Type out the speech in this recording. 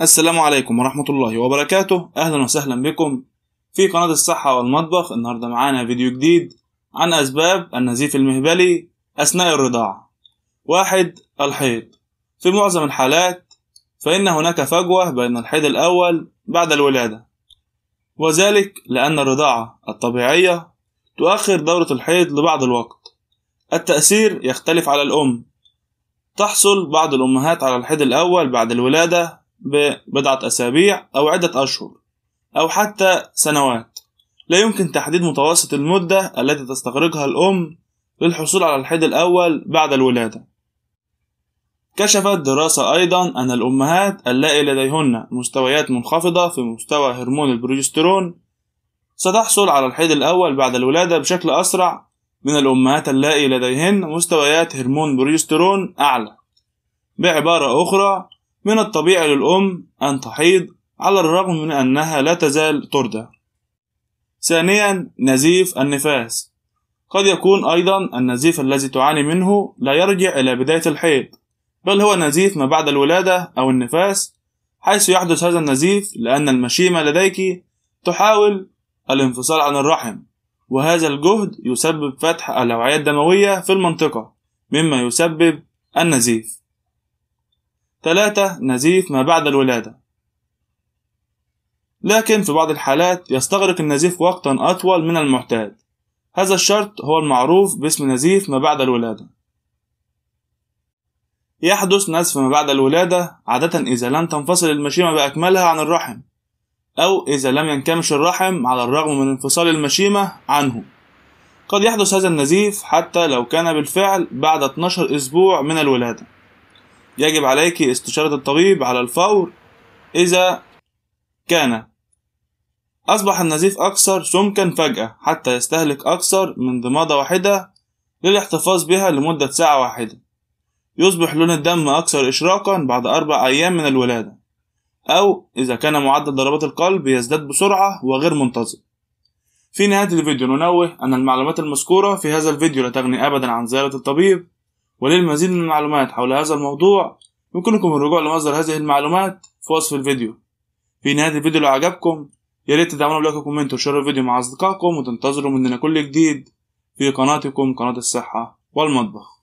السلام عليكم ورحمة الله وبركاته. أهلا وسهلا بكم في قناة الصحة والمطبخ. النهاردة معانا فيديو جديد عن أسباب النزيف المهبلي أثناء الرضاعة. واحد الحيض. في معظم الحالات فإن هناك فجوة بين الحيض الأول بعد الولادة وذلك لأن الرضاعة الطبيعية تؤخر دورة الحيض لبعض الوقت. التأثير يختلف على الأم. تحصل بعض الأمهات على الحيض الأول بعد الولادة ببضعة أسابيع أو عدة أشهر أو حتى سنوات. لا يمكن تحديد متوسط المدة التي تستغرقها الأم للحصول على الحيض الأول بعد الولادة. كشفت دراسة أيضا أن الأمهات اللائي لديهن مستويات منخفضة في مستوى هرمون البروجسترون ستحصل على الحيض الأول بعد الولادة بشكل أسرع من الأمهات اللائي لديهن مستويات هرمون بروجسترون أعلى. بعبارة أخرى من الطبيعي للأم أن تحيض على الرغم من أنها لا تزال ترضع. ثانيا نزيف النفاس. قد يكون أيضا النزيف الذي تعاني منه لا يرجع إلى بداية الحيض بل هو نزيف ما بعد الولادة أو النفاس حيث يحدث هذا النزيف لأن المشيمة لديك تحاول الانفصال عن الرحم وهذا الجهد يسبب فتح الأوعية الدموية في المنطقة مما يسبب النزيف. ثلاثة نزيف ما بعد الولادة. لكن في بعض الحالات يستغرق النزيف وقتا أطول من المعتاد. هذا الشرط هو المعروف باسم نزيف ما بعد الولادة. يحدث نزف ما بعد الولادة عادة إذا لم تنفصل المشيمة بأكملها عن الرحم أو إذا لم ينكمش الرحم على الرغم من انفصال المشيمة عنه. قد يحدث هذا النزيف حتى لو كان بالفعل بعد 12 أسبوع من الولادة. يجب عليك استشارة الطبيب على الفور إذا كان. أصبح النزيف أكثر سمكا فجأة حتى يستهلك أكثر من ضمادة واحدة للاحتفاظ بها لمدة ساعة واحدة. يصبح لون الدم أكثر إشراقا بعد أربع أيام من الولادة. أو إذا كان معدل ضربات القلب يزداد بسرعة وغير منتظم. في نهاية الفيديو ننوه أن المعلومات المذكورة في هذا الفيديو لا تغني أبدا عن زيارة الطبيب وللمزيد من المعلومات حول هذا الموضوع يمكنكم الرجوع لمصدر هذه المعلومات في وصف الفيديو. في نهاية الفيديو لو عجبكم يا ريت تدعمونا ب like و comment وشيروا الفيديو مع أصدقائكم وتنتظروا مننا كل جديد في قناتكم قناة الصحة والمطبخ.